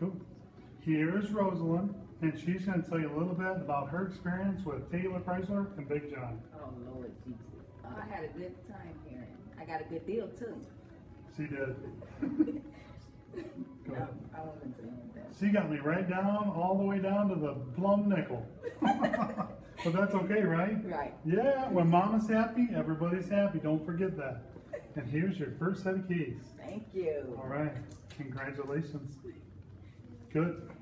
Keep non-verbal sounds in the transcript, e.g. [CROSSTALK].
Cool. Here's Rosalind, and she's going to tell you a little bit about her experience with Taylor Chrysler and Big John. Oh, Lord Jesus. Oh, I had a good time here. I got a good deal too. She did. [LAUGHS] Go No, ahead. I wasn't saying that. She got me right down, all the way down to the plum nickel. [LAUGHS] but that's okay, right? Right. Yeah, when mama's happy, everybody's happy. Don't forget that. And here's your first set of keys. Thank you. All right. Congratulations. Good.